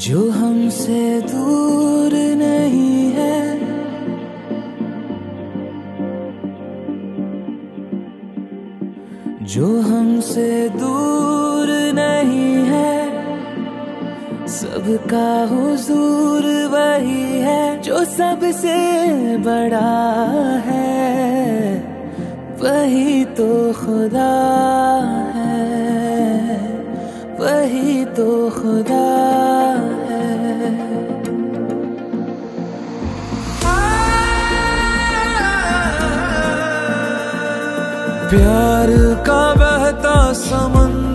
जो हमसे दूर नहीं है। जो हमसे दूर नहीं है। सबका हुजूर वही है, जो सबसे बड़ा है। वही तो खुदा वही तो खुदा है। प्यार का बहता समन